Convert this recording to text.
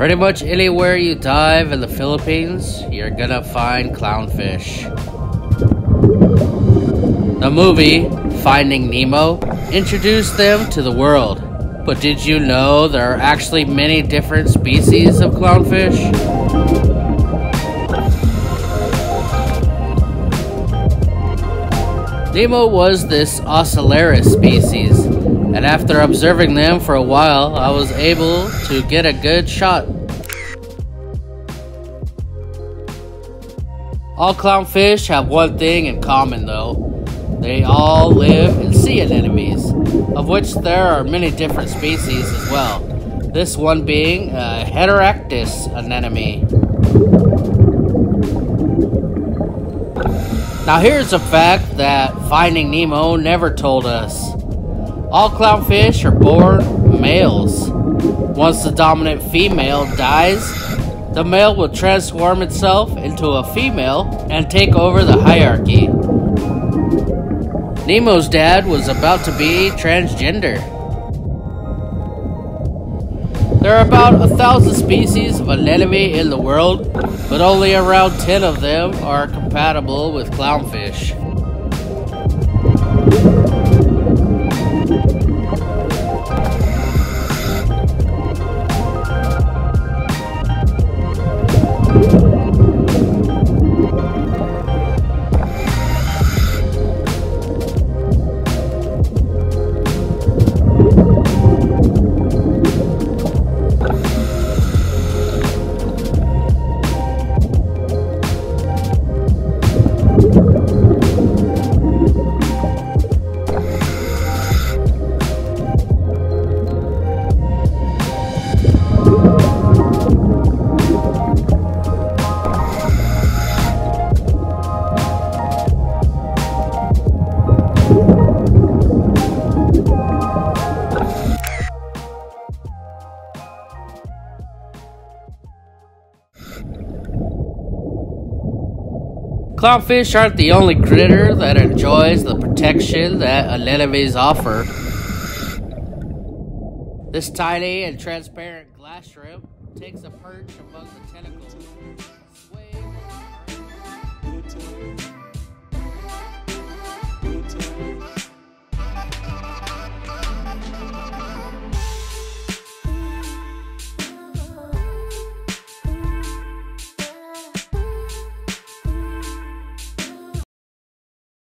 Pretty much anywhere you dive in the Philippines, you're gonna find clownfish. The movie, Finding Nemo, introduced them to the world. But did you know there are actually many different species of clownfish? Nemo was this Ocellaris species, and after observing them for a while, I was able to get a good shot. All clownfish have one thing in common though. They all live in sea anemones, of which there are many different species as well. This one being a Heteractis anemone. Now here's a fact that Finding Nemo never told us. All clownfish are born males. Once the dominant female dies, the male will transform itself into a female and take over the hierarchy. Nemo's dad was about to be transgender. There are about a thousand species of anemone in the world, but only around 10 of them are compatible with clownfish. Clownfish aren't the only critter that enjoys the protection that anemones offer. This tiny and transparent glass shrimp takes a perch among the tentacles.